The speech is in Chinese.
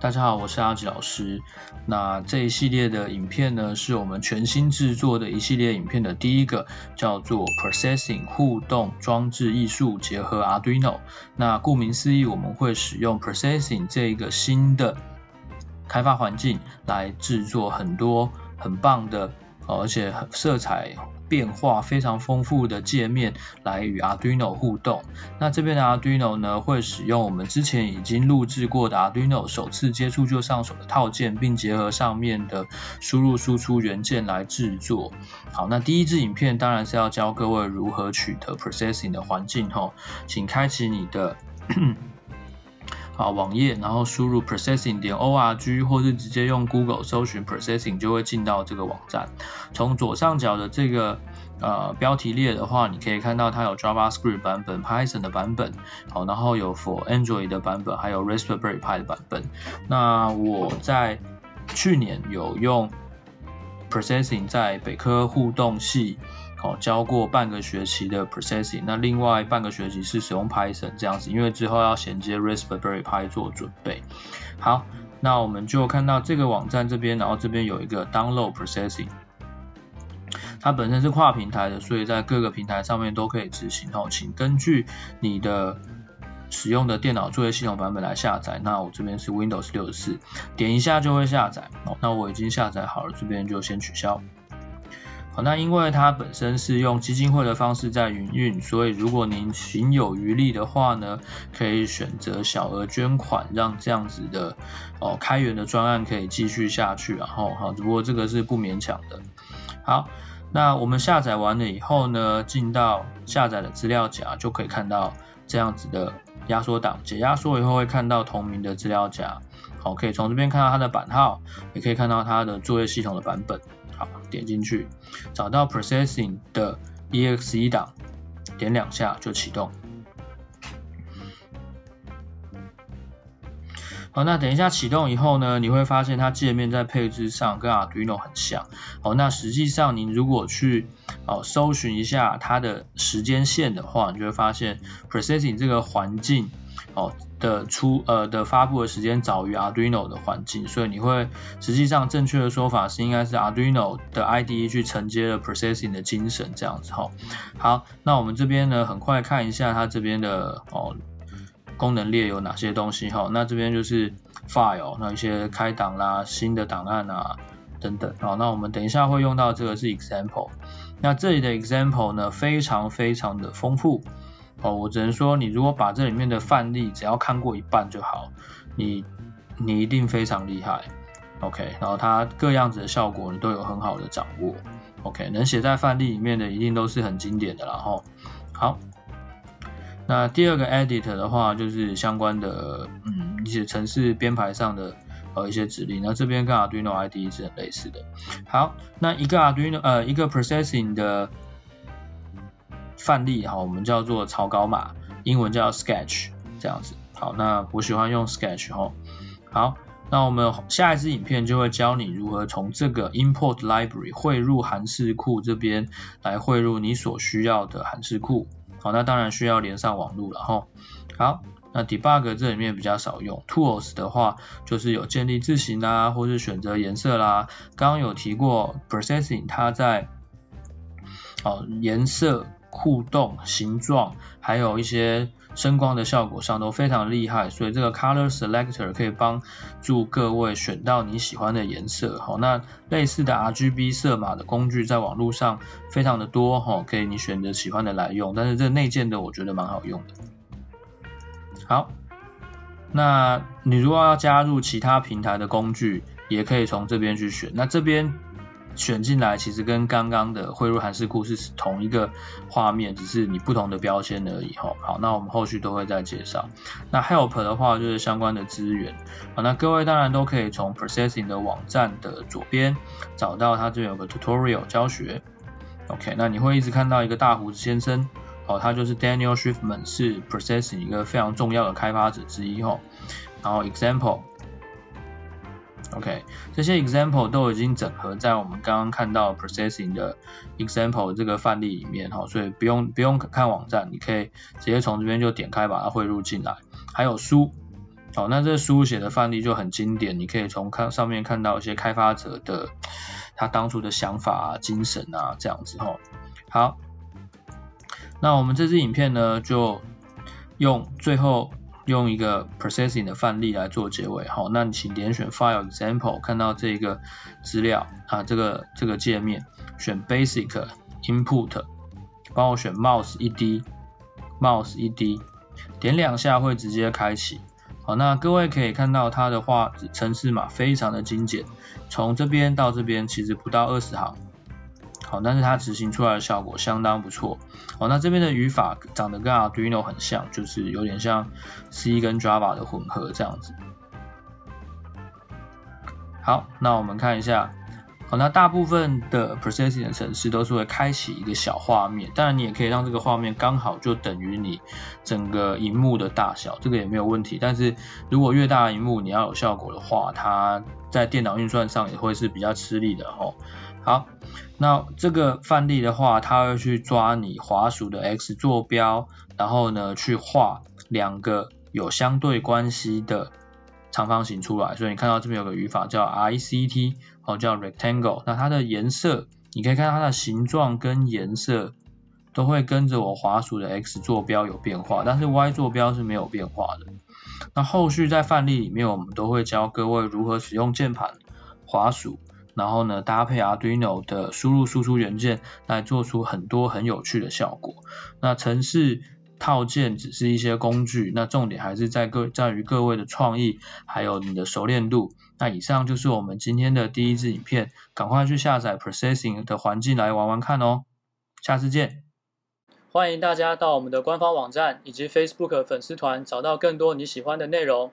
大家好，我是阿吉老师。那这一系列的影片呢，是我们全新制作的一系列影片的第一个，叫做 Processing 互动装置艺术结合 Arduino。那顾名思义，我们会使用 Processing 这一个新的开发环境来制作很多很棒的，而且色彩。变化非常丰富的界面来与 Arduino 互动。那这边的 Arduino 呢，会使用我们之前已经录制过的 Arduino 首次接触就上手的套件，并结合上面的输入输出元件来制作。好，那第一支影片当然是要教各位如何取得 Processing 的环境吼，请开启你的。啊，网页，然后输入 processing 点 org，或是直接用 Google 搜寻 processing 就会进到这个网站。从左上角的这个呃标题列的话，你可以看到它有 JavaScript 版本、Python 的版本，好，然后有 for Android 的版本，还有 Raspberry Pi 的版本。那我在去年有用 processing 在北科互动系。哦，教过半个学期的 processing，那另外半个学期是使用 Python 这样子，因为之后要衔接 Raspberry Pi 做准备。好，那我们就看到这个网站这边，然后这边有一个 download processing，它本身是跨平台的，所以在各个平台上面都可以执行。哦，请根据你的使用的电脑作业系统版本来下载。那我这边是 Windows 六十四，点一下就会下载。哦，那我已经下载好了，这边就先取消。那因为它本身是用基金会的方式在营运，所以如果您行有余力的话呢，可以选择小额捐款，让这样子的哦开源的专案可以继续下去。然后哈，只不过这个是不勉强的。好，那我们下载完了以后呢，进到下载的资料夹，就可以看到这样子的压缩档。解压缩以后会看到同名的资料夹，好，可以从这边看到它的版号，也可以看到它的作业系统的版本。好，点进去，找到 Processing 的 exe 档，点两下就启动。好，那等一下启动以后呢，你会发现它界面在配置上跟 Arduino 很像。好，那实际上您如果去哦搜寻一下它的时间线的话，你就会发现 Processing 这个环境哦。的出呃的发布的时间早于 Arduino 的环境，所以你会实际上正确的说法是应该是 Arduino 的 ID 去承接了 processing 的精神这样子哈。好，那我们这边呢很快看一下它这边的哦功能列有哪些东西哈。那这边就是 file 那一些开档啦、新的档案啊等等。好，那我们等一下会用到这个是 example。那这里的 example 呢非常非常的丰富。哦，我只能说，你如果把这里面的范例只要看过一半就好，你你一定非常厉害，OK，然后它各样子的效果你都有很好的掌握，OK，能写在范例里面的一定都是很经典的，然后好，那第二个 edit 的话就是相关的嗯一些程式编排上的呃一些指令，那这边跟 Arduino IDE 是很类似的，好，那一个 Arduino 呃一个 processing 的。范例哈，我们叫做草稿码，英文叫 Sketch 这样子。好，那我喜欢用 Sketch 哈。好，那我们下一支影片就会教你如何从这个 Import Library 汇入函式库这边来汇入你所需要的函式库。好，那当然需要连上网络了哈。好，那 Debug 这里面比较少用，Tools 的话就是有建立字型啦，或是选择颜色啦。刚刚有提过 Processing，它在哦颜色。互动、形状，还有一些声光的效果上都非常厉害，所以这个 Color Selector 可以帮助各位选到你喜欢的颜色。好，那类似的 RGB 色码的工具在网络上非常的多，哈，可以你选择喜欢的来用。但是这内建的我觉得蛮好用的。好，那你如果要加入其他平台的工具，也可以从这边去选。那这边。选进来其实跟刚刚的汇入函式库是同一个画面，只是你不同的标签而已哈。好，那我们后续都会再介绍。那 Help 的话就是相关的资源。好，那各位当然都可以从 Processing 的网站的左边找到它这边有个 Tutorial 教学。OK，那你会一直看到一个大胡子先生，哦，他就是 Daniel Schiffman，是 Processing 一个非常重要的开发者之一哈。然后 Example。OK，这些 example 都已经整合在我们刚刚看到 processing 的 example 这个范例里面哈，所以不用不用看网站，你可以直接从这边就点开把它汇入进来。还有书好，那这书写的范例就很经典，你可以从看上面看到一些开发者的他当初的想法啊、精神啊这样子哈。好，那我们这支影片呢，就用最后用一个 processing 的范例来做结尾好，那你请点选 File Example，看到这个资料啊，这个这个界面，选 Basic Input，帮我选 Mouse 一滴，Mouse 一滴，点两下会直接开启。好，那各位可以看到它的话，程式码非常的精简，从这边到这边其实不到二十行。好，但是它执行出来的效果相当不错。好，那这边的语法长得跟 Arduino 很像，就是有点像 C 跟 Java 的混合这样子。好，那我们看一下。好，那大部分的 processing 的程式都是会开启一个小画面，当然你也可以让这个画面刚好就等于你整个荧幕的大小，这个也没有问题。但是如果越大的荧幕你要有效果的话，它在电脑运算上也会是比较吃力的哦。好，那这个范例的话，它会去抓你滑鼠的 X 坐标，然后呢去画两个有相对关系的。长方形出来，所以你看到这边有个语法叫 ICT，哦叫 Rectangle，那它的颜色，你可以看到它的形状跟颜色都会跟着我滑鼠的 X 坐标有变化，但是 Y 坐标是没有变化的。那后续在范例里面，我们都会教各位如何使用键盘、滑鼠，然后呢搭配 Arduino 的输入输出元件来做出很多很有趣的效果。那城市。套件只是一些工具，那重点还是在各在于各位的创意，还有你的熟练度。那以上就是我们今天的第一支影片，赶快去下载 Processing 的环境来玩玩看哦。下次见！欢迎大家到我们的官方网站以及 Facebook 粉丝团找到更多你喜欢的内容。